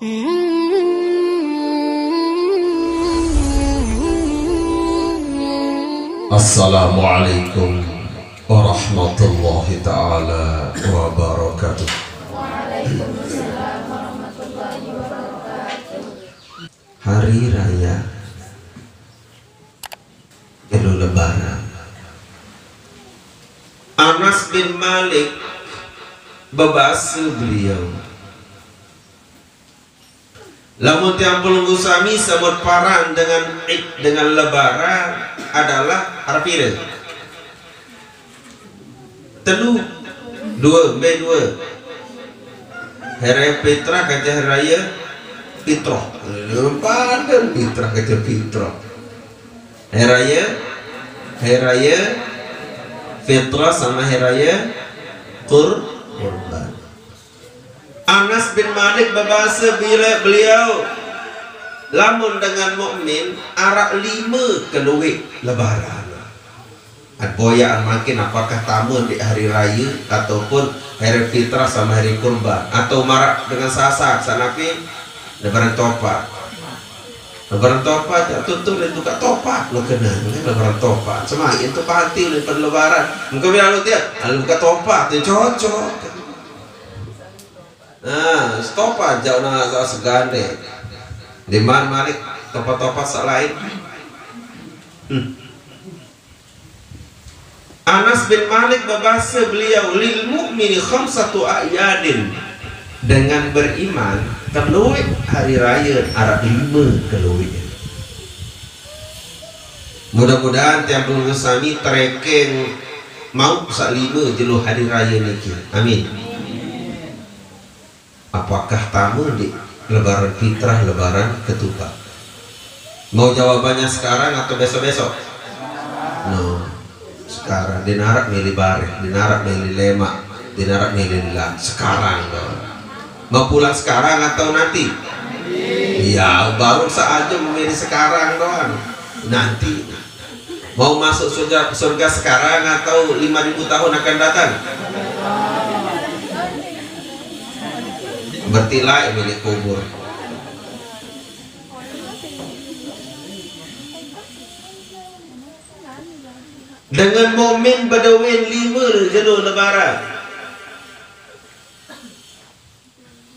Assalamualaikum warahmatullahi taala wabarakatuh. Hari raya Idul Lebaran. Anas bin Malik bebasu beliau Lamun pelunggu sami samut paran dengan dengan lebaran adalah arpire. Telu dua B dua. Hari Petra hari raya Fitro. Pada Fitra kata Fitro. Hari raya Hari raya Fitra sama hari raya Kur Kurban. Anas bin Malik berbahasa bila beliau lamun dengan mukmin arak lima keluik lebaran. Boyaan makin apakah tamu di hari raya ataupun hari fitrah sama hari kurban atau marak dengan sasak sanapi lebaran topat. Lebaran topat ya tutup dan tukar topat lo kena lebaran topat. Semakin itu pati lebaran lebaran. Mungkin bilang lu dia, buka topat itu cocok. Nah, stop aja na sa segande. Di man malik tempat-tempat selain. Hmm. Anas bin Malik berbahasa beliau lil mu'mini khamsatu ayadin dengan beriman keluih hari raya Arab lima keluih mudah-mudahan tiap bulan sami trekking mau sak lima jeluh hari raya niki amin apakah tamu di lebaran fitrah lebaran ketupat? Mau jawabannya sekarang atau besok-besok? No. Sekarang. Dinarak milih bareng dinarak milih lemak dinarak milih lah sekarang dong mau pulang sekarang atau nanti? Iya baru saja memilih sekarang doang nanti. Mau masuk surga, surga sekarang atau 5000 tahun akan datang bertilai milik kubur. Dengan momen badawin lima jenuh lebaran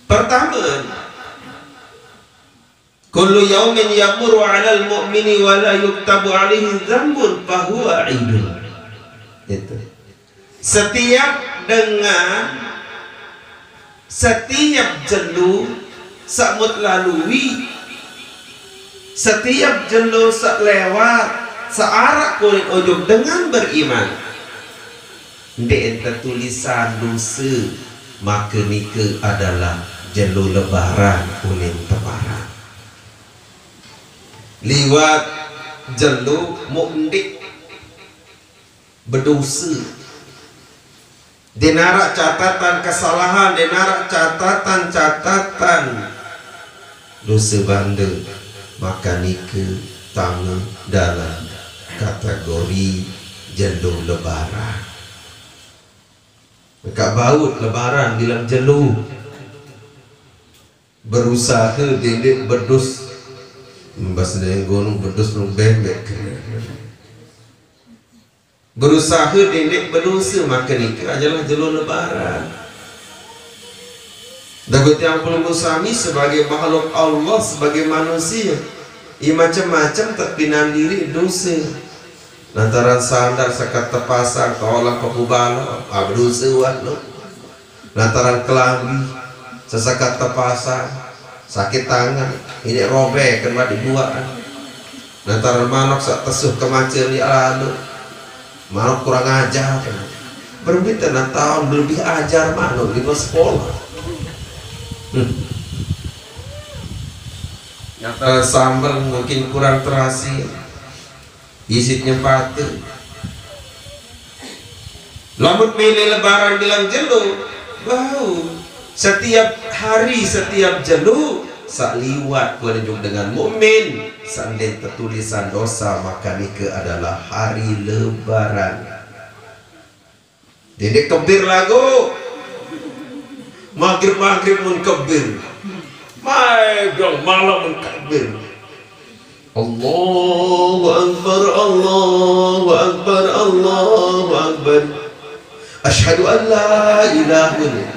pertama kullu yaumin yamuru 'alal mu'mini wa la yuktabu 'alaihi dzambun fahuwa 'idul. Itu. Setiap dengan setiap jelu samut lalui setiap jelu sak lewat searak kulit ujung dengan beriman. Di tulisan dosa maka nika adalah jelu lebaran uling tebaran. Liwat jelu mu'ndik berdosa dinarak catatan kesalahan dinarak catatan-catatan. Dosa bandel maka nika tangan dalam kategori jeluh lebaran. Dekat baut lebaran bilang jeluh berusaha didik berdus. Bahasa dengan gunung berdus nung bebek berusaha didik berdosa maka nikah adalah jeluh lebaran. Yang belum musami sebagai makhluk Allah sebagai manusia ia macam-macam terpinan diri dosa. Lantaran sandar sekat terpasang tolak pekubalo abdosa lo? Lantaran kelambi sesakat terpasang sakit tangan ini robek kena dibuat? Lantaran manok sak tesuh kemacil di lalu manok kurang ajar. Berbeda enam tahun lebih ajar manok di sekolah. Hmm. Nyata sambal mungkin kurang terasi. Isitnya patuh. Lamut milih lebaran bilang jelu. Bau. Setiap hari, setiap jelu Sak liwat kunjung dengan mukmin. Sandai tertulisan dosa Maka nika adalah hari lebaran. Jadi kebir lagu. Maghrib-maghrib pun kebir. Mai dong malam takbir Allahu Akbar Allahu Akbar Allahu Akbar. Ashhadu an la ilaha illallah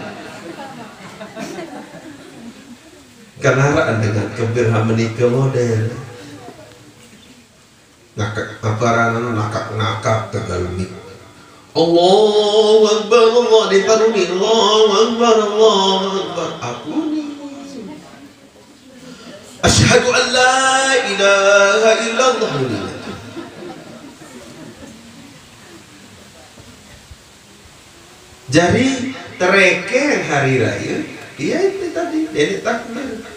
Kenaraan dengan kebirha menikah model. Ngakak ngakaran ngakak ngakak tegalmi Allahu Akbar Allah ditaruni Allahu Akbar Allahu Akbar. Aku Asyhadu an la ilaha illallah. Jadi tereke hari raya Iya itu tadi Jadi takbir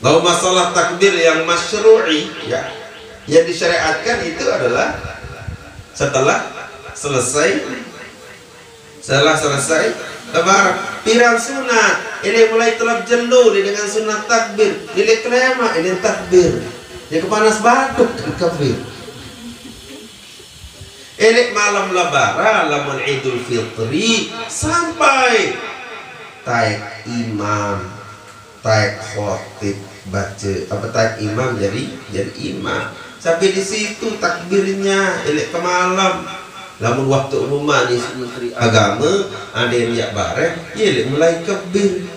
Kalau masalah takbir yang masyru'i ya yang disyariatkan itu adalah setelah selesai setelah selesai lebaran pirang sunat. Ini mulai telap jelu dengan sunat takbir. Ini kelema ini takbir. Ya kepanas batuk takbir. Ini malam lebaran lamun idul fitri sampai taik imam taik khotib baca apa taik imam jadi jadi imam. Sampai di situ takbirnya elek ke malam. Lamun waktu rumah ni agama ada yang ya bare ya mulai kebir.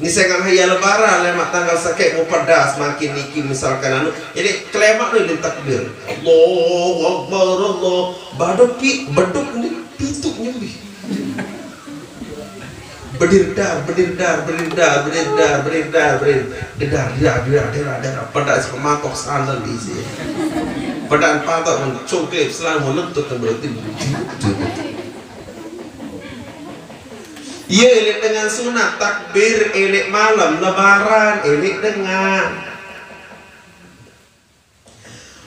Saya kan hayal lebaran lemak tanggal sakit mau pedas makin niki misalkan anu jadi kelemak ni takbir. Allah Akbar Allah. Baduk pi beduk ni pituk nyembi berdirdar, berdirdar, berdirdar, berdirdar, berdirdar, berdirdar, dedar, dedar, dedar, dedar, dedar, pada sematok sandal isi. Pada patok mencungkip selalu menuntut dan berarti Ia elik dengan sunat takbir elik malam lebaran elik dengan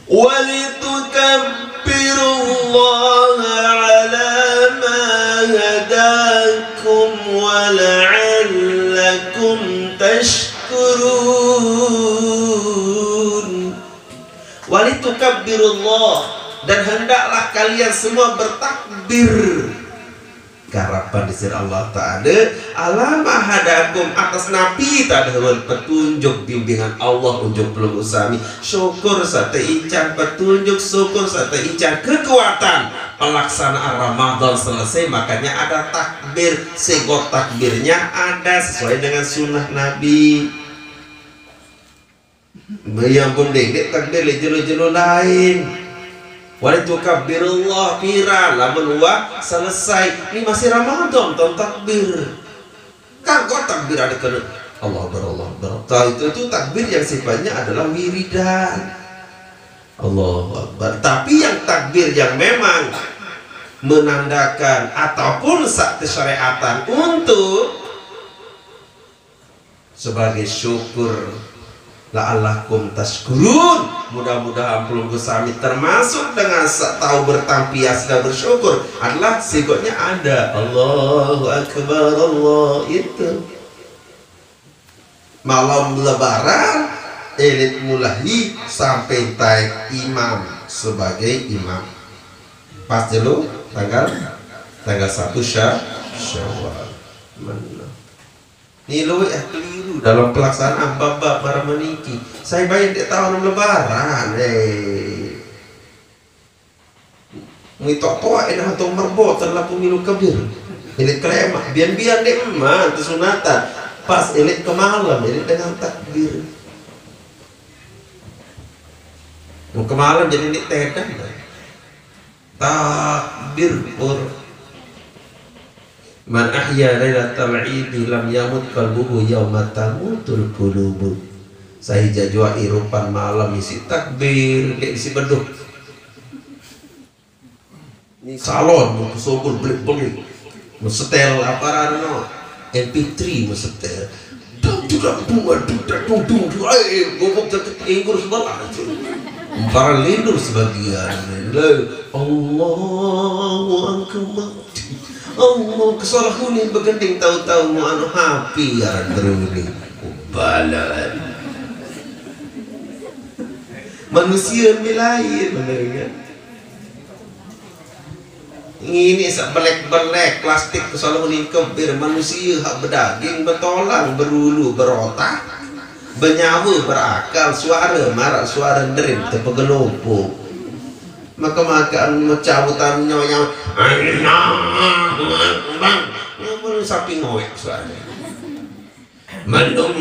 ولتكبروا الله على ما هداكم ولعلكم تشكرون ولتكبروا الله dan hendaklah kalian semua bertakbir garapan disir Allah Ta'ala. Alama hadakum atas nabi tadahul petunjuk bimbingan Allah unjuk peluk usami syukur sate ican petunjuk syukur sate ican. Kekuatan pelaksanaan Ramadan selesai makanya ada takbir. Segot takbirnya ada sesuai dengan sunnah Nabi. Yang pun dek takbir jelo-jelo lain Walitukabbirullah pira lamun wa selesai. Ini masih Ramadan tahun takbir. Kagok takbir ada kena Allah berallah berallah itu itu takbir yang sifatnya adalah wiridan. Allah Akbar. Tapi yang takbir yang memang menandakan ataupun sak kesyariatan untuk sebagai syukur la'allakum tashkurun. Mudah-mudahan pelunggu sami termasuk dengan tahu bertampias dan bersyukur. Adalah sigotnya ada. Allahu Akbar Allah itu. Malam lebaran elit mulahi sampai taik imam sebagai imam. Pas dulu tanggal tanggal satu syah syawal mana ini lo ya keliru dalam pelaksanaan babak para meniki. Saya bayar di tahun lebaran. Eh. Ngitok toa edah atau merbo telah pemilu kebir. Ini kelema, biar-biar dek emak sunatan. Pas elit ke malam, elit dengan takbir. Mau ke malam jadi ini tedan. Takbir pur Man ahya lailatal idi lam yamut qalbuhu yawma tamutul qulubu. Sahija jua irupan malam isi takbir, isi beduk. Ini salon mau kusubur beli-beli. Mau setel apa rano? MP3 mau setel. Dang tidak bunga dudak dung dung dung eh gobok jaket inggur sebelah. Para lindur sebagian. Allahu akbar. Oh, kesalahan ni bergending tahu-tahu mu anu happy ya teruri. Balan. Manusia ni lain benar ini sak belek-belek plastik selalu meningkep bir manusia hak berdaging bertolang berulu berotak bernyawa berakal suara marah suara derim terpegelopo maka makan mencabutan nyonya bang bang sapi ngowek suara mandung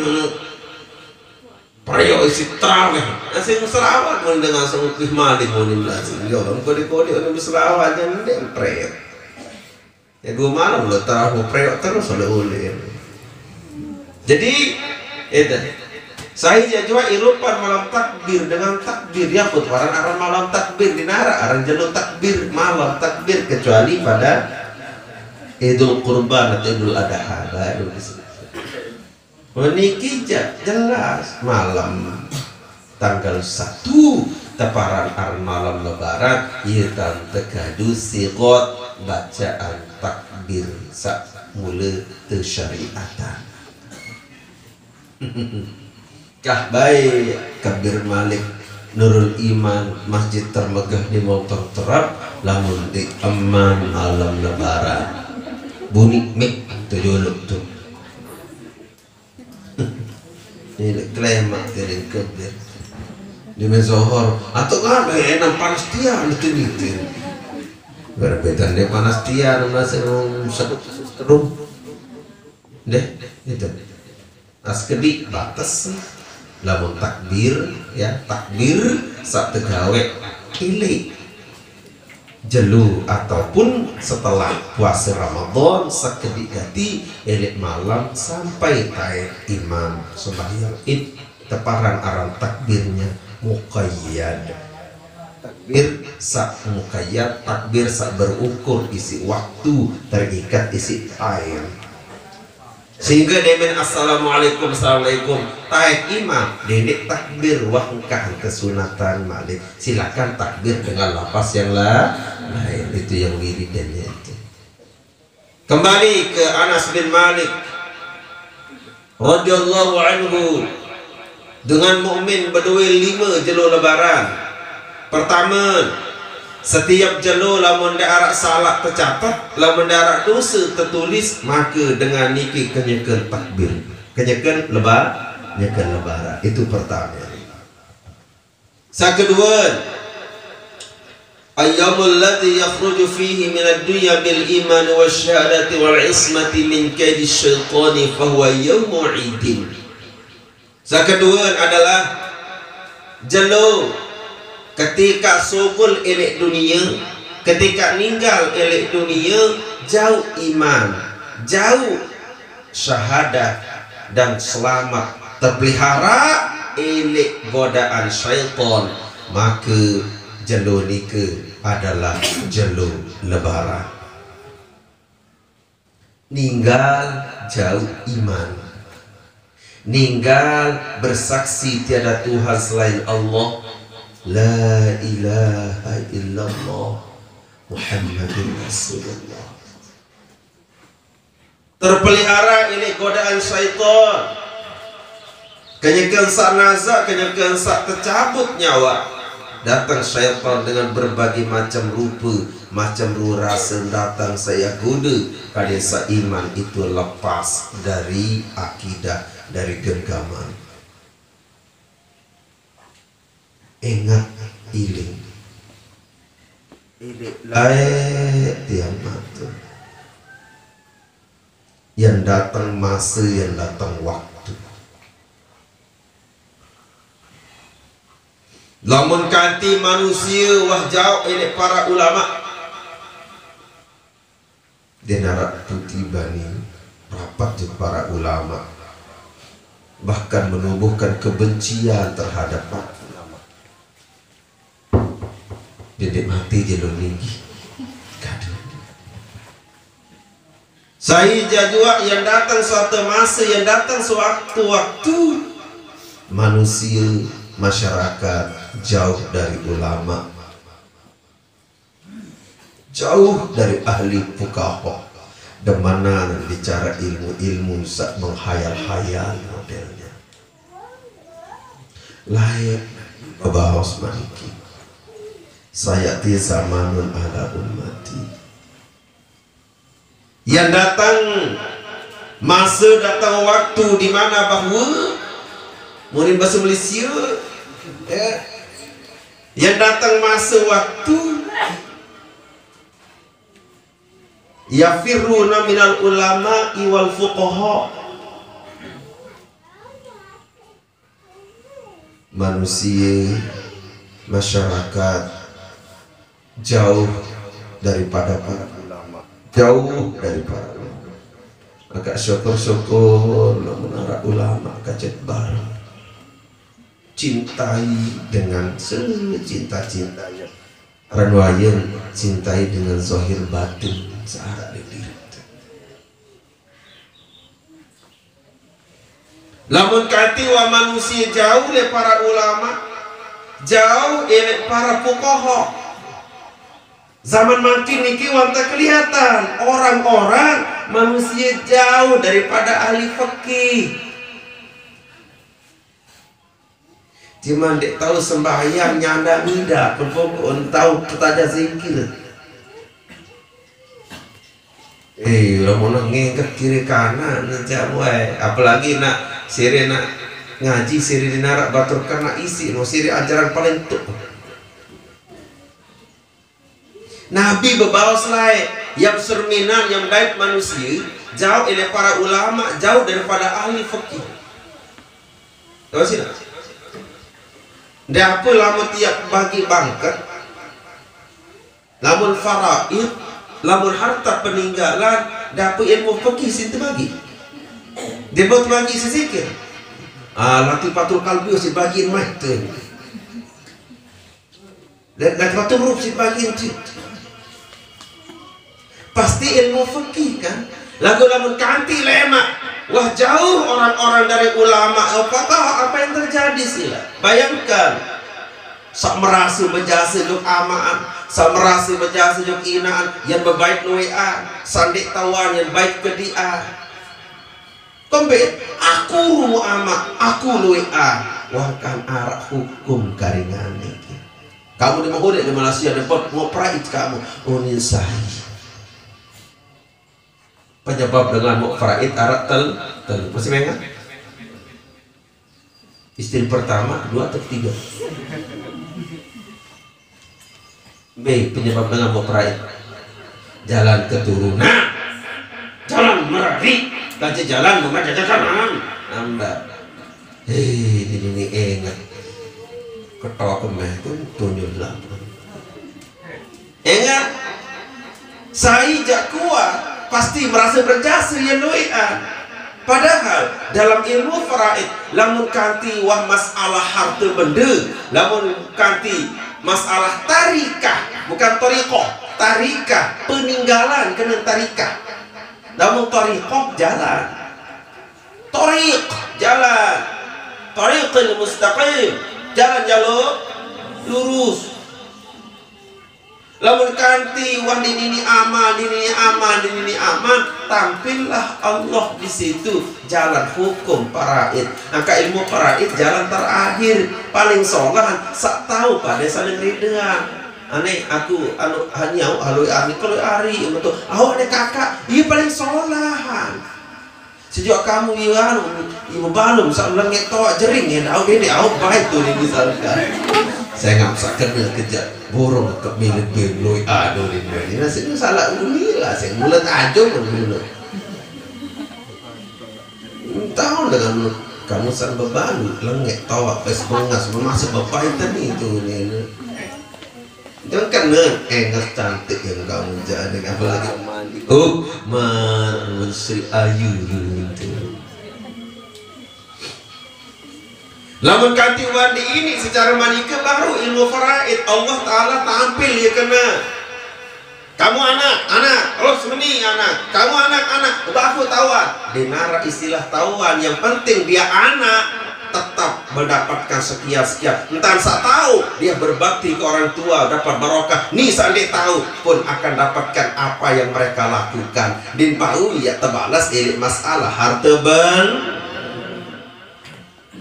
Prayo isi traweh, asing serawat mun dengan sengutih malik mun belas. Yo, kode kode orang berserawat jangan deh prayo. Ya dua malam lo tahu prayo terus oleh oleh. Jadi itu saya jajwa irupan malam takbir dengan takbir. Ya put orang aran malam takbir di nara. Aran jalur takbir malam takbir. Kecuali pada Idul Kurban atau Idul Adha. Baru disebut meniki jelas. Malam tanggal satu teparan ar malam lebaran. Yitan tegadu sigot bacaan takbir sak mula tersyariatan kah baik kabir malik Nurul Iman masjid termegah di motor terap lamun di aman malam lebaran. Bunyi mik tujuh tuh ini klema dari kebir. Di mezohor. Atau kan enam panas dia itu itu berbeda dia panas nuna serung seduk serung deh itu. Askedi batas lamun takbir ya takbir saat tegawe pilih jelu ataupun setelah puasa Ramadan sekedik ganti elit malam sampai taik imam. Sembahyang id teparan aram takbirnya mukayyad takbir sak mukayyad takbir sak berukur isi waktu terikat isi time sehingga demen assalamualaikum assalamualaikum. Taik imam dedek takbir wahkah kesunatan malik. Silakan takbir dengan lapas yang lah lain. Itu yang wiridannya itu. Kembali ke Anas bin Malik. Radhiyallahu anhu. Dengan mukmin berdua lima jelo lebaran. Pertama setiap jelo lamun darat salah tercatat lamun darat dosa tertulis maka dengan niki kenyekan takbir. Kenyekan lebar kenyekan lebaran. Itu pertama. Sa kedua Ayyamul ladzi yakhruju fihi min ad-dunya bil iman wa syahadati wal ismati min kaidi syaitani fa huwa yawmu idin. Sa kedua adalah jelo ketika sugul elek dunia ketika ninggal elek dunia jauh iman jauh syahadat dan selamat. Terpelihara elek godaan syaitan maka jalur nika adalah jalur lebaran. Ninggal jauh iman. Ninggal bersaksi tiada Tuhan selain Allah La ilaha illallah Muhammadun Rasulullah. Terpelihara ini godaan syaitan. Kenyakan sak nazak, kenyakan sak tercabut nyawa. Datang syaitan dengan berbagai macam rupa Macam rasa datang saya goda Kadang iman itu lepas dari akidah Dari genggaman ingat iling ilik lain tiang yang datang masa yang datang waktu. Lamun kanti manusia wah jauh ini para ulama. Dia narak putih bani rapat para ulama. Bahkan menumbuhkan kebencian terhadap Dedek mati lo tinggi. Saya jadua yang datang suatu masa yang datang suatu waktu manusia masyarakat jauh dari ulama. Jauh dari ahli fukaho mana bicara ilmu-ilmu menghayal-hayal modelnya. Layak bahas maniki sayati zamanun ala ummati. Yang datang masa datang waktu di mana bahawa Mungkin bahasa Malaysia ya. Yang datang masa waktu Yafiruna minal ulama wal fuqaha. Manusia Masyarakat Jauh daripada para ulama Jauh daripada Maka syukur-syukur Menara ulama kajet barang cintai dengan secinta-cintanya. Ranwayan cintai dengan zahir batin searah diri Lamun kati wa manusia jauh le para ulama Jauh ele para fukoho Zaman makin niki wanta kelihatan Orang-orang manusia jauh daripada ahli fikih Cuma dek tahu sembahyang nyanda nida pun tahu ketaja zikir. Eh, lo mau ke kiri kanan nanti apalagi nak siri nak ngaji siri dinarak batur karena isi no siri ajaran paling tuh. Nabi berbawa selai yang serminan yang baik manusia jauh dari para ulama jauh daripada ahli fikih. Tahu sih? Dan apa lama tiap bagi bangkat Lamun faraid Lamun harta peninggalan Dan apa ilmu fikih sinta bagi Dia buat bagi sesikir Ah, patul kalbi si bagi mai tu. Dan patul huruf si bagi tu. Pasti ilmu fikih kan. Lagu lamun kanti lemak Wah jauh orang-orang dari ulama. Apakah apa yang terjadi sila? Bayangkan. Sak merasa berjasa juk amaan. Sak merasa berjasa juk inaan. Yang berbaik nui'an. Sandik tawan yang baik ke dia. Kembali. Aku rumu amak. Aku nui'an. Wah kan arak hukum karingan. Kamu di Mahudik di Malaysia dapat mau perait kamu. Unin sahih penyebab dengan mufraid arak tel tel masih mengat istri pertama dua atau tiga? B penyebab dengan mufraid jalan keturunan. Jalan merari kaji jalan membaca kanan nambah hei ini ini ingat ketawa kemeh pun tunjuk lah ingat? Saya kuat pasti merasa berjasa yang doa padahal dalam ilmu faraid lamun kanti wah masalah harta benda lamun kanti masalah tarikah bukan tarikoh tarikah peninggalan kena tarikah. Namun tarikoh jalan. Tarik jalan. Tariqil mustaqim. Jalan jalur lurus lamun kanti wah ini aman ini aman ini aman tampillah Allah di situ jalan hukum paraid maka ilmu paraid jalan terakhir paling solan sak tahu pada saling ridha aneh aku anu hanya halu ani kalau ari betul aku ada kakak iya paling solahan sejak kamu anu ibu balum sak ulang ngetok jering ya aku ini aku baik tuh ini misalkan. Saya nggak bisa kenal kejap burung ke milik beloi aduh ini ini nasi itu salah uli lah. Saya mulut aja mulut tahu dengan kamu sang beban lengek tawa pes bengas masuk bapak itu itu ini jangan kena engas cantik yang kamu jadi apalagi oh man Ayu itu Lamun kanti wadi ini secara manika baru ilmu faraid. Allah Ta'ala tampil ya kena kamu anak, anak, terus ini anak. Kamu anak, anak, udah aku tawan istilah tawan yang penting dia anak mendapatkan sekian-sekian entah saya tahu dia berbakti ke orang tua dapat barokah. Nih sandi tahu pun akan dapatkan apa yang mereka lakukan. Din tahu ya terbalas ini masalah. Harta ben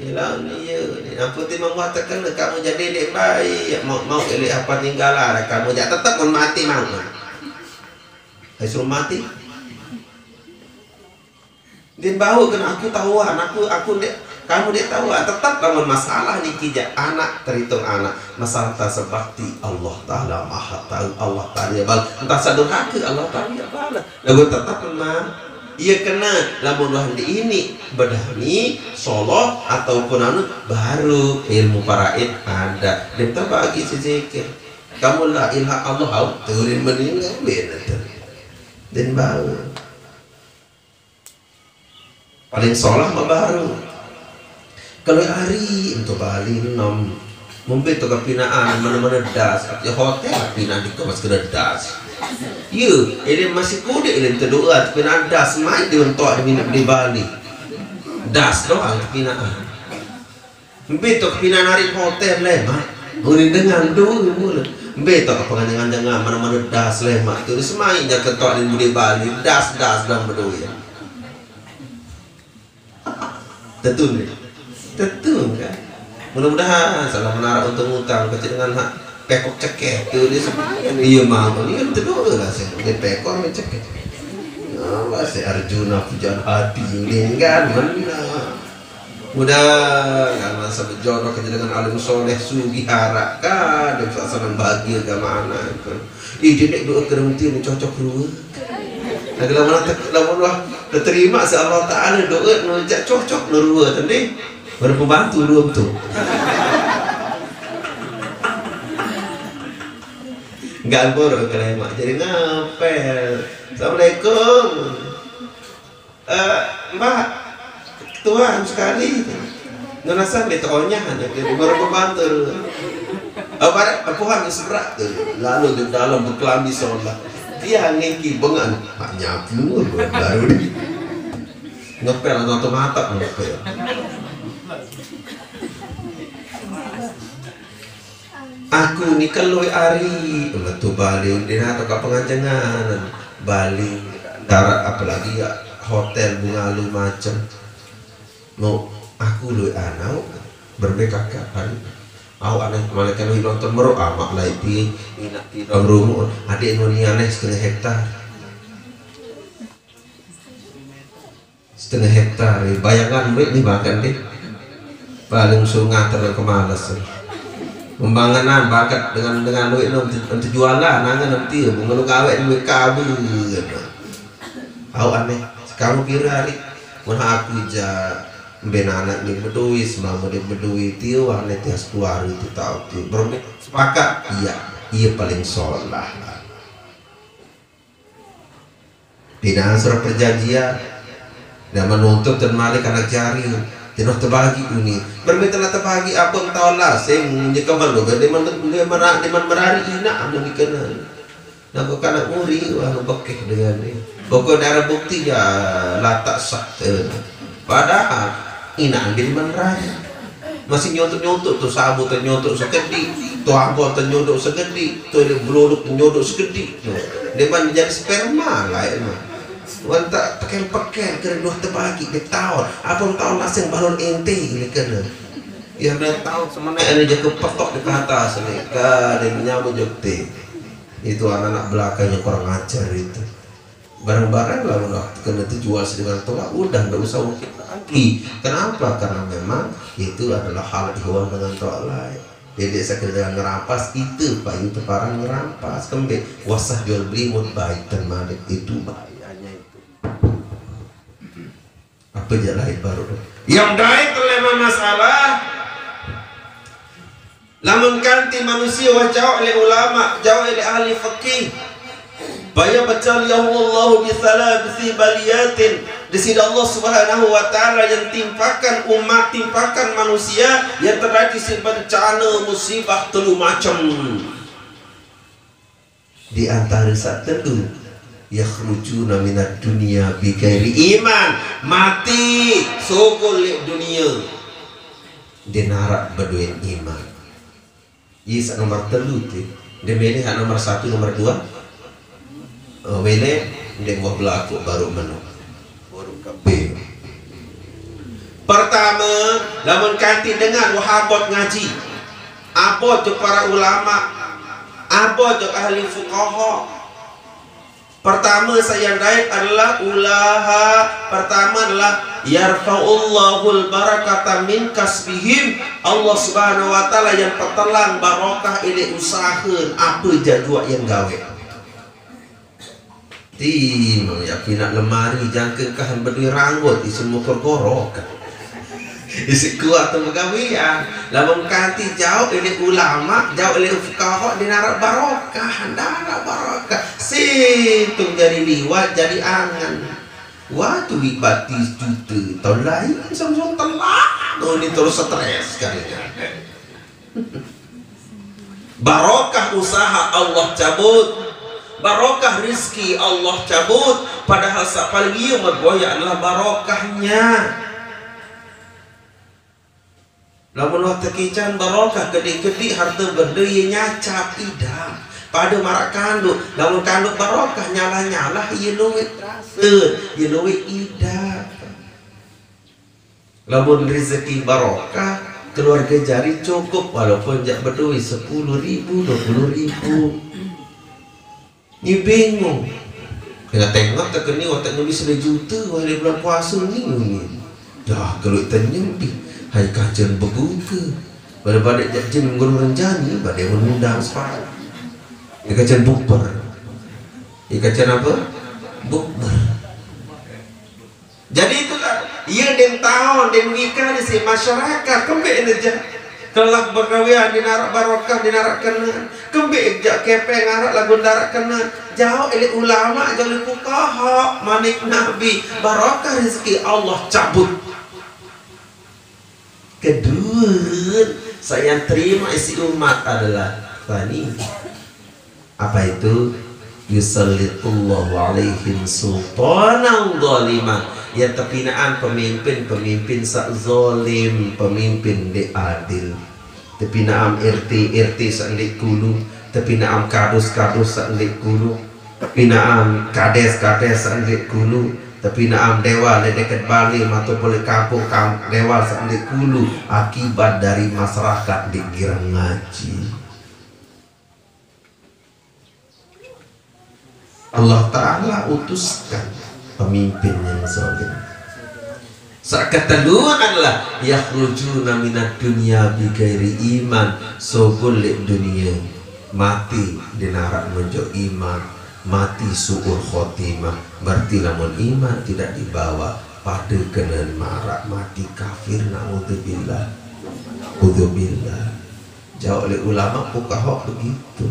Hilang dia ni. Apa tu membuat terkena? Kamu jadi dek baik. Mau mau elok apa tinggal lah. Kamu jangan tetap pun mati mau. Hai suruh mati. dia bau kan aku tahuan aku aku dia kamu dia tahu tetap namun masalah ni kijak anak terhitung anak. Masalah tak sebakti Allah Ta'ala maha tahu Allah Ta'ala ya bal entah sadurhaka Allah Ta'ala ya bal lagu tetap kena ia kena. Lamun lah di ini bedami solo ataupun anu baru ilmu paraid ada. Dia bagi zikir kamu lah ilha Allah turun meninggal benar dan baru. Paling sholat baru kalau hari untuk Bali nom mungkin tu kepinaan mana-mana das. Ya hotel pinaan di kemas kena das. Ya ini masih kudik ini terdoa pinaan das. Main di untuk di, di Bali. Das doang kepinaan. Mungkin tu kepinaan hari hotel lemah Uri dengan dulu mula. Beto ke pengandangan dengan mana-mana das lemak itu semain jangan ketok di Bali. Das das dalam berdua. Ya tentu nih tentu kan? Mudah-mudahan salah menaruh untuk utang kecil dengan hak pekok cekek itu dia semuanya iya mau ini kan tentu lah sih dia pekok ini cekek apa sih Arjuna pujian hati ini kan? Mana mudah kan masa berjodoh kerja dengan alim soleh sugi harak kan dia bisa senang bahagia ke mana kan? Ih dia doa kerumti ini cocok dulu Nah, kalau mana kalau mana terima si Allah Taala doa ngajak cocok nurua tadi baru pembantu dua tu. Enggak bor kalau mak jadi ngapel. Assalamualaikum. Eh, uh, Mbak, tuan sekali. Ngerasa betonya hanya jadi baru pembantu. Apa apa hang seberat tu. Lalu di dalam berkelami sholat dia ngeki bengan pak nyapu baru nih ngepel atau mata ngepel aku ni kalau hari betul Bali di atau ke pengajangan Bali darat apalagi ya? Hotel bunga lu macam. Mau aku lu anak berbeka hari. Aku aneh malaikat lu nonton meru amak lah itu inak tidak rumah adik nuni aneh setengah hektar. Setengah hektar. Bayangan duit nih makan deh paling sungai terus kemalas membangunan bakat dengan dengan duit nanti nanti jualan nanti nanti mengeluh kawet duit kabel aku aneh. Kamu kira hari mana aku jah ben anak ni bedui semua dia bedui tiu anak tias keluar itu tahu tiu bermi sepakat? Iya. Iya paling solah. Pindah surat perjanjian. Dan menuntut dan malik anak jari tidak terbagi ini. Berminta terbagi apa tahu lah? Saya menjadi lo dia mana dia mana dia mana berari. Ina anda dikenal nak kau kanak muri wah bekeh dengan ini pokok darah bukti ya latak sah padahal ina ambil meneraya masih nyontok-nyontok tuh sabu ternyontok segedi tuh angkot ternyontok segedi tuh dia beluduk ternyontok segedi dia mana jadi sperma lah ya Wanta pekel-pekel kena dua terbagi dia tahu. Apa yang tahu langsung balon ente ini kena. Yang dia tahu sebenarnya ada jaga petok di atas nih kan dia menyambut jokte itu anak-anak belakangnya kurang ajar itu. Barang-barang lalu kena dijual sedemikian tolak udah nggak usah mungkin lagi. Kenapa? Karena memang itu adalah hal ihwal dengan tok lain. Jadi sekedar ngerampas itu pak itu para ngerampas kembe wasah jual beli mut baik dan malik itu bahayanya itu jalan baru. Yang baik kelima masalah. Lamun kanti manusia wajah oleh ulama jauh oleh ahli fikih Baya baca ya Allah bi thalathi baliyatin. Di Allah Subhanahu wa taala yang timpakan umat timpakan manusia yang terjadi si bencana musibah telu macam. Di antara satu yakhrujuna minad dunia bi ghairi iman. Mati sogol dunia. Di narak beduin iman. Isa nomor telu tu. Dia milih nomor satu nomor dua. Uh, wele dia buah berlaku baru menu baru kabe pertama lamun kanti dengan wahabot ngaji. Apa tu para ulama. Apa tu ahli fuqaha Pertama saya naik adalah ulaha. Pertama adalah Yarfa'ullahul barakata min kasbihim. Allah subhanahu wa ta'ala yang petelang barakah ini usaha Apa jadwal yang gawe Timo ya pinak lemari jangkengkahan berdiri ranggut di semua isi kuat tu megawian lamun kanti jauh ini ulama jauh ini fukaho di narak barokah narak barokah. Situng jadi liwat jadi angan. Waktu ibati juta. Tahun lain sama-sama telah oh, ini terus stres kalinya barokah usaha Allah cabut. Barokah rizki Allah cabut. Padahal paling iya adalah barokahnya Lamun waktu kican barokah gede-gede harta benda yang nyacap idam pada marak kanduk. Lamun kanduk barokah nyala-nyala ia luwit rasa ia luwit idam lamun rezeki barokah keluarga jari cukup walaupun jak berduit sepuluh ribu dua puluh ribu. Ni bingung. Kena tengok tak kena otaknya bisa juta wahai bulan puasa ni dah kalau tanya hai kajian berbuka pada pada jin guru renjani pada mengundang sepakat ia kajian bukber? Kajian apa? Bukber. Jadi itulah ia den tahun den nikah di si masyarakat kembali aja kelak berkawian di narak barokah di narak kena. Kembali jak kepeng arak lagu narak kena. Jauh elit ulama jauh elit fukaha manik nabi. Barokah rezeki Allah cabut Kedua, saya terima isi umat adalah Fani. Apa itu? Yusallitullahu alaihim sultanan zaliman. Ya tepinaan pemimpin-pemimpin sak zalim, pemimpin di adil. Tepinaan RT RT sak kulu, tepinaan kadus-kadus sak di kulu, tepinaan kades-kades sak di kulu, tapi naam dewa le dekat Bali boleh kampung kam dewa di kulu akibat dari masyarakat di girang ngaji. Allah Ta'ala utuskan pemimpin yang zalim. Saat kedua adalah yakhrujuna minat dunia bigairi iman sogulik dunia mati di narak menuju iman mati suur khotimah. Berarti namun iman tidak dibawa pada kenan marak. Mati kafir naudzubillah. Udzubillah. Jauh oleh ulama pukahok begitu.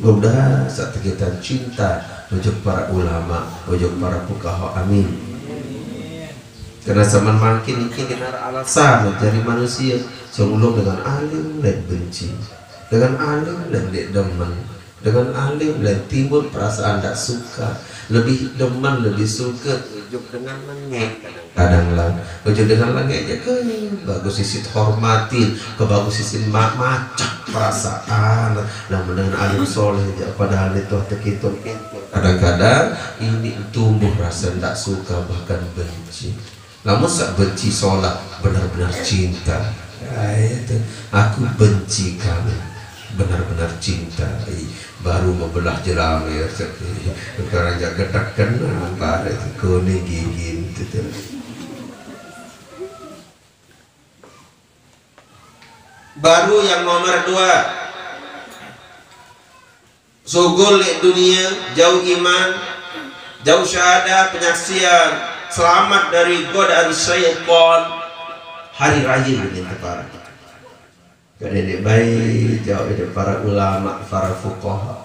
Mudah saat kita cinta ujuk para ulama ujuk para pukahok amin. Karena zaman makin ini alasan dari manusia sebelum dengan alim dan benci. Dengan alim dan demen dengan alim dan timbul perasaan tak suka. Lebih demen lebih suka. Ujuk dengan langit kadang lang ujuk dengan langit aja ke? Bagus sisi hormati ke bagus sisi ma macak perasaan. Namun dengan alim soleh aja padahal itu. Terkitung kadang-kadang ini tumbuh rasa tak suka bahkan benci. Namun saat benci sholat benar-benar cinta. Ya, itu. Aku benci kamu. Benar-benar cinta baru membelah jelamir sekarang jaga kena pada itu kuning gigi itu baru yang nomor dua. Sugul dunia jauh iman jauh syahadah penyaksian selamat dari godaan syaitan hari raya ini tepat Kadang baik jawab dari para ulama, para fuqaha.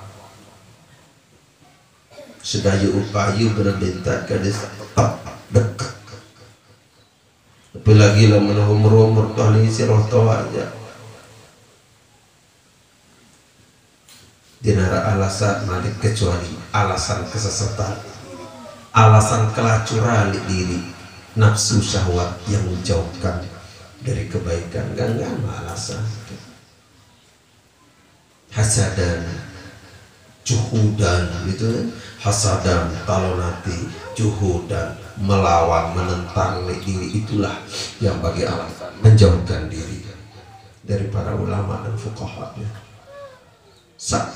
Sedaya upayu berbintak kadang tetap dekat. Tapi lagi lah menunggu umur Tuhan ini si roh aja. Dinara alasan malik kecuali alasan kesesatan, alasan kelacuran diri, nafsu syahwat yang menjauhkan dari kebaikan gak gak alasan hasadan cuhudan gitu kan? Hasadan talonati cuhudan melawan menentang diri itulah yang bagi alasan menjauhkan diri dari para ulama dan fuqahanya. Sak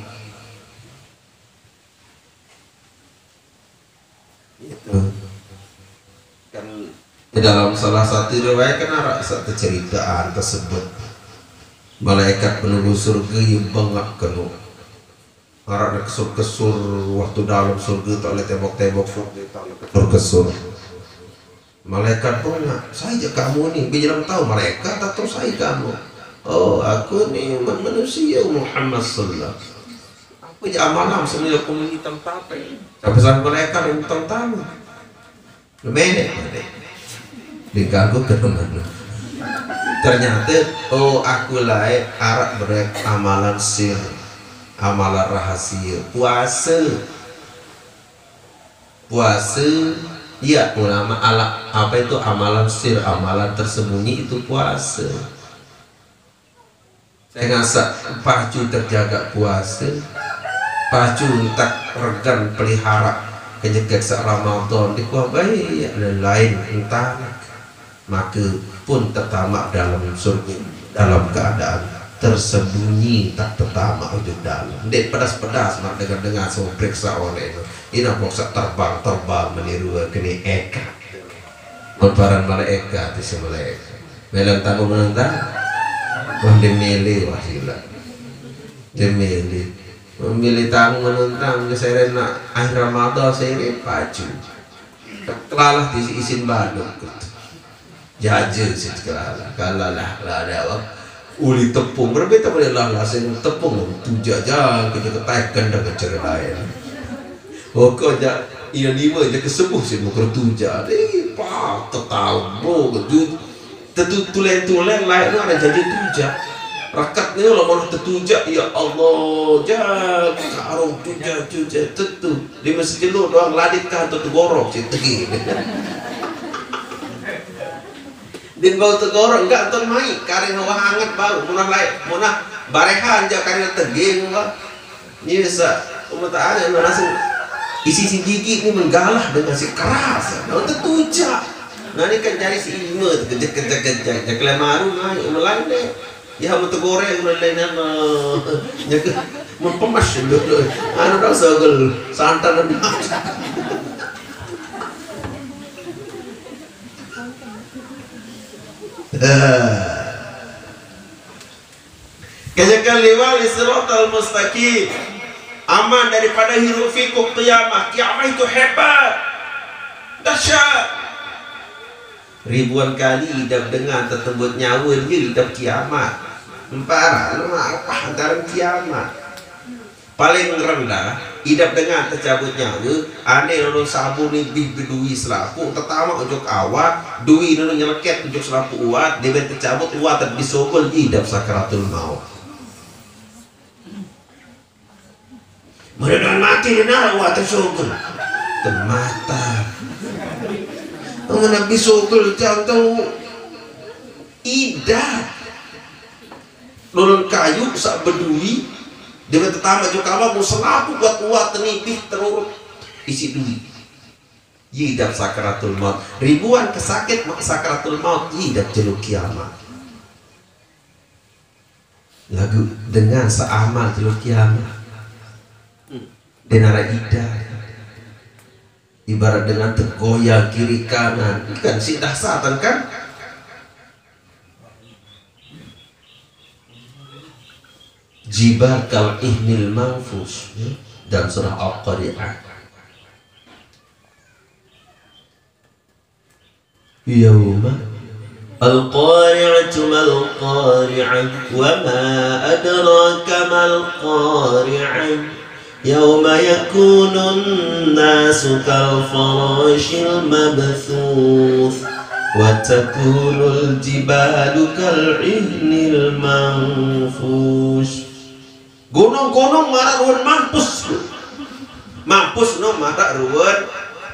di dalam salah satu riwayat kan ada satu ceritaan tersebut. Malaikat penunggu surga yang bengak kenu Arah kesur-kesur waktu dalam surga tak boleh tembok-tembok kesur-kesur malaikat bengak saya kamu ni. Biar tahu malaikat atau saya kamu? Oh aku ni manusia Muhammad sallallahu apa je amalan sebenarnya aku ni hitam tape sampai sampai malaikat yang hitam tamu Lumene, diganggu ke mana ternyata oh aku lain arak berek amalan sir amalan rahasia. Puasa. Puasa iya ulama ala apa itu amalan sir amalan tersembunyi itu puasa. Saya ngasak pacu terjaga puasa. Pacu tak regan pelihara kejegat sak Ramadan. Di kuah baik ya, lain entah maka pun tertamak dalam surga dalam keadaan tersembunyi tak tertamak untuk dalam. Dek pedas-pedas mak dengar-dengar semua periksa oleh itu ini apa terbang terbang meniru kini eka. Memparan malaikat di malaikat melang tamu menentang wah demele wah sila demele memilih tamu menentang saya nak akhir Ramadan saya pacu kelalah di isin Bandung jaja sih kelalah kalah lah. Lah ada apa? Uli tepung. Berbeda boleh lah lah tepung. Tu jaja kita ketekan dah kecer lain. Oh kau ja ini lima je kesembuh sih mau kertuja deh pak tetau ketu tetu tulen tulen lain ada jadi tuja rakat ni lah malah tertujak. Ya Allah jak karung tujak tujak tetu di masjid lu doang ladit kan tu tegorok si tegi din bau tegorok enggak tuan mai karing hawa hangat bau. Munah lain munah barehan jak karing tegi enggak ni sa umat ada langsung isi si gigi ni menggalah dengan si keras. Nah tertujak nah ni kan cari si ilmu kejak kejak kejak jak lemaru mai umelain deh ya mau goreng udah lain apa nyaga mau pemas dulu anu dah segel santan dan Kejakan liwal al mustaqim. Aman daripada hirup fikuk kiamah. Kiamah itu hebat. Dahsyat. Ribuan kali hidup dengan tertembut nyawa dia hidup kiamat. Empara, lu apa antara kiamat. Paling rendah hidup dengan tercabut nyawa. Ane nunu sabu ni dibidui selaku. Tertama ujuk awat dui nunu nyeleket ujuk selaku uat. Dia tercabut uat dan bisobel hidup sakaratul maut. Mereka mati di nara uat tersogel Temata Mengenai bisogel jantung. Idah nurun kayu sak bedui dengan tetangga juga mau selapu buat kuat tenipih terurut. Isi duit. Yidap sakaratul maut. Ribuan kesakit mak sakaratul maut yidap jeluk kiamat. Lagu dengan seamal jeluk kiamat. Denara ida. Ibarat dengan tergoyang kiri kanan. Kan si dahsatan kan jibal kal ihnil manfus ya, dan surah Al-Qari'ah Yawma Al-Qari'atu mal-Qari'ah Wa ma adraka mal-Qari'ah يوم يكون الناس كالفراش المبثوث وتكون الجبال كالعهن المنفوش gunung-gunung marah ruwen mampus. Mampus no marah ruwen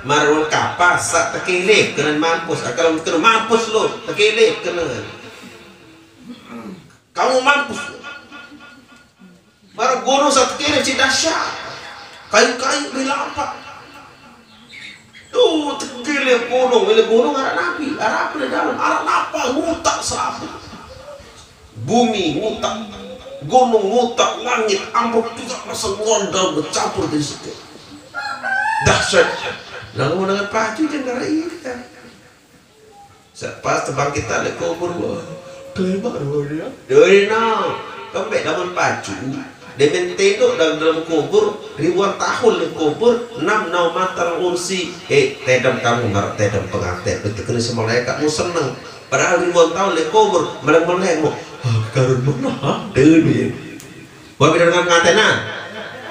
marah ruwen kapas sak tekilih kena mampus. Kalau kena mampus lo tekilih kena. Kamu mampus. Marah gunung sak tekilih si dahsyat. Kayu-kayu bilampak Tuh tegile gunung, bila gunung arah nabi, arah apa di dalam, arah apa ngutak sapu. Bumi ngutak, gunung ngutak, langit ambruk juga rasa ngondal bercampur di situ. Dahsyat. Lalu dengan pacu jangan ikan. Pas tebang kita le kubur, kelima dia. Dari na, kembali dalam pacu. Dia mentedok dalam, dalam kubur ribuan tahun di kubur enam nau matar ursi eh tedam kamu ngarap tedam pengantin itu kena malaikat mu seneng padahal ribuan tahun di kubur meleng meleng dewi berbeda dengan pengantin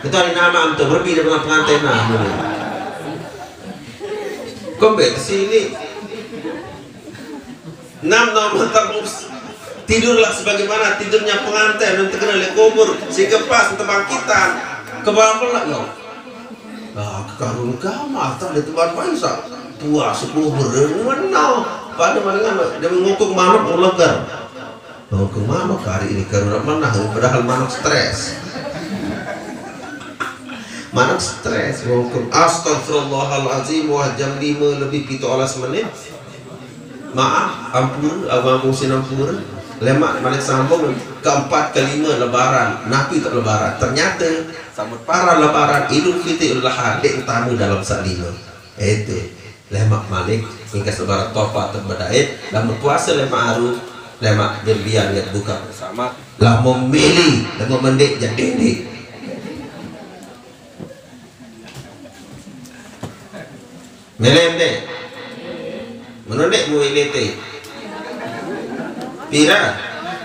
itu ada nama itu berbeda dengan pengantin kembali sini enam nau matar ursi tidurlah sebagaimana tidurnya pengantin yang terkena oleh kubur sehingga pas untuk bangkitan kebalan ya ah karun kamu atau di tempat maisa puas kubur mana pada mana dia mengukur manuk melegar mengukur manuk hari ini karun mana padahal manuk stres. Manuk stres mengukur astagfirullahalazim wah jam 5 lebih kita olah semenit maaf ampun musim ampun lemak balik sambung keempat kelima lebaran. Nabi tak lebaran. Ternyata para lebaran idul fitri idul adha dek tamu dalam salima itu lemak malik hingga lebaran tofa terbedait dan puasa lemak aru lemak berbiar lihat buka bersama. Lah memilih dan memendek jadi ini melendek menundek mu ilete Pira?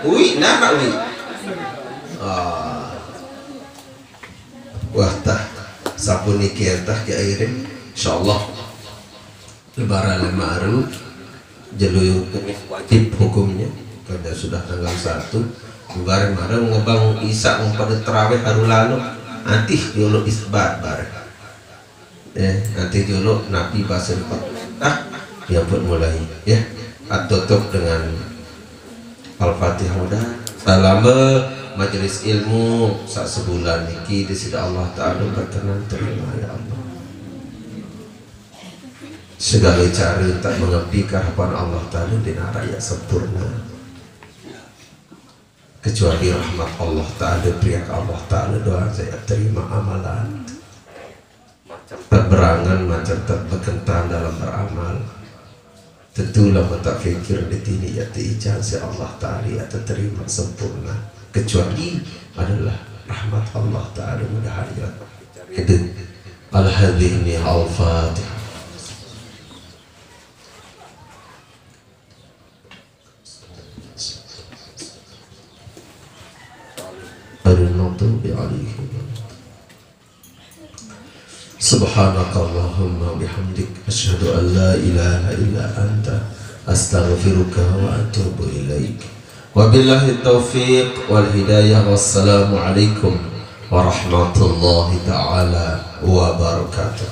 Uwi, nama uwi. Ah. Wah tah. Sabun niki tah ke airin insyaallah. Lebaran lemaru jelu wajib hukumnya. Pada sudah tanggal satu lebaran marang ngebang isa pada terawih haru lalu. Nanti dulu isbat bareng. Eh nanti dulu nabi depan ah yang pun mulai ya. Atau dengan Al-Fatihah. Mudah. Selama majelis ilmu. Saat sebulan niki di sini Allah Ta'ala berkenan terima ya Allah segala cara tak mengepi harapan Allah Ta'ala di raya sempurna. Kecuali rahmat Allah Ta'ala pria Allah Ta'ala doa saya terima amalan. Terberangan macam terbekentan dalam beramal. Tentulah tak fikir di sini ya si Allah Ta'ala ya terima sempurna. Kecuali adalah rahmat Allah Ta'ala mudah ya. Al-hadini al-fatihah المغضوب عليهم سبحانك اللهم وبحمدك أشهد أن لا إله إلا أنت أستغفرك وأتوب إليك وبالله التوفيق والهداية والسلام عليكم ورحمة الله تعالى وبركاته